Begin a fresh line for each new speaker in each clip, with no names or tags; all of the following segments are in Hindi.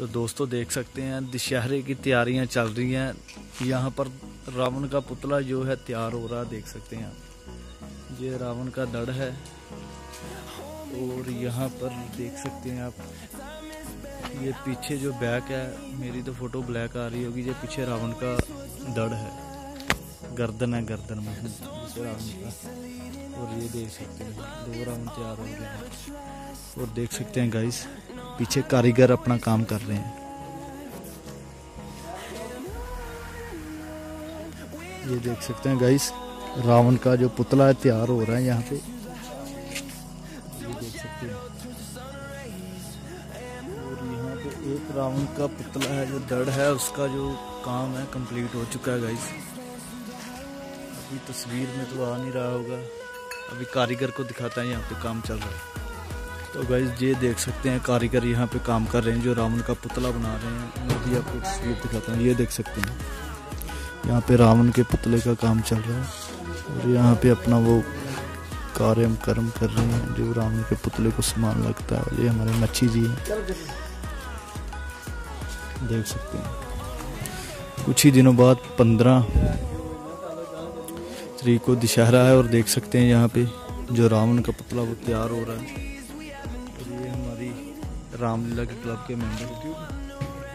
तो दोस्तों देख सकते हैं, दशहरे की तैयारियाँ चल रही हैं। यहाँ पर रावण का पुतला जो है तैयार हो रहा देख सकते हैं आप। ये रावण का दड़ है। और यहाँ पर देख सकते हैं आप, ये पीछे जो बैक है, मेरी तो फ़ोटो ब्लैक आ रही होगी, ये पीछे रावण का दड़ है। गर्दन है, गर्दन में। रावण का। और ये देख सकते हैं, दो रावण तैयार हो गए हैं। और देख सकते हैं गाइस पीछे कारीगर अपना काम कर रहे हैं। ये देख सकते हैं गाइस रावण का जो पुतला है, तैयार हो रहा है यहाँ पे। ये देख सकते हैं। और यहाँ पे एक रावण का पुतला है, जो दड़ है, उसका जो काम है कंप्लीट हो चुका है गाइस अभी तस्वीर में तो आ नहीं रहा होगा। अभी कारीगर को दिखाता है, यहाँ पे काम चल रहा है। तो गाइज़ ये देख सकते हैं कारीगर यहाँ पे काम कर रहे हैं, जो रावण का पुतला बना रहे हैं। मैं भी आपको तस्वीर दिखाता हूँ, ये देख सकते हैं। यहाँ पे रावण के पुतले का काम चल रहा है और यहाँ पे अपना वो कार्य कर्म कर रहे हैं, जो रावण के पुतले को सामान लगता है। ये हमारे मच्छी जी हैं। देख सकते हैं। कुछ ही दिनों बाद पंद्रह तरीक को दशहरा है और देख सकते हैं यहाँ पे जो रावण का पुतला वो तैयार हो रहा है। रामलीला के क्लब के मेंबर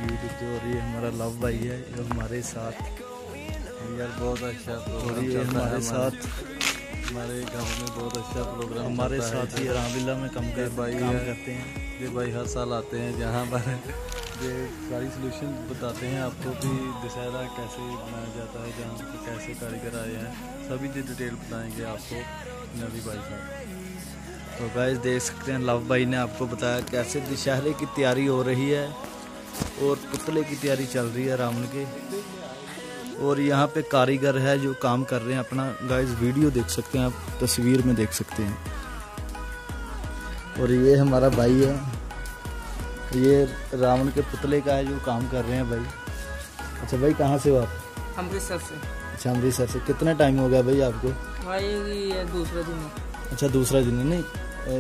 यूट्यूब और ये हमारा लव भाई है जो हमारे साथ।
यार बहुत अच्छा
और
प्रोग्राम
ये हमारे साथ।
हमारे गाँव में बहुत अच्छा प्रोग्राम
हमारे साथ ही रामलीला में कम कर
भाई
काम करते हैं।
ये भाई हर साल आते हैं जहाँ पर। ये सारी सोल्यूशन बताते हैं आपको कि दशहरा कैसे बनाया जाता है जहाँ पर कैसे कारीगर आए हैं। सभी डिटेल बताएँगे आपको नवी भाई साहब।
तो गाइस देख सकते हैं लव भाई ने आपको बताया कैसे दशहरे की तैयारी हो रही है और पुतले की तैयारी चल रही है रावण के। और यहाँ पे कारीगर है जो काम कर रहे हैं अपना। गाइस वीडियो देख सकते हैं आप तस्वीर में देख सकते हैं। और ये हमारा भाई है। ये रावण के पुतले का है जो काम कर रहे हैं भाई। अच्छा भाई कहाँ से हो आप?
अमृतसर से।
अच्छा अमृतसर से। कितना टाइम हो गया भाई आपको?
भाई ये दूसरा दिन
अच्छा दूसरा दिन है नहीं?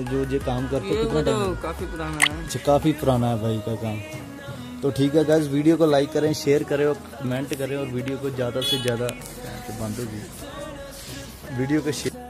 जो ये काम करते
ये
कितना टाइम
तो काफ़ी पुराना है।
अच्छा काफ़ी पुराना है भाई का काम। तो ठीक है गाइस वीडियो को लाइक करें शेयर करें और कमेंट करें और वीडियो को ज़्यादा से ज़्यादा बंद होगी वीडियो को शेयर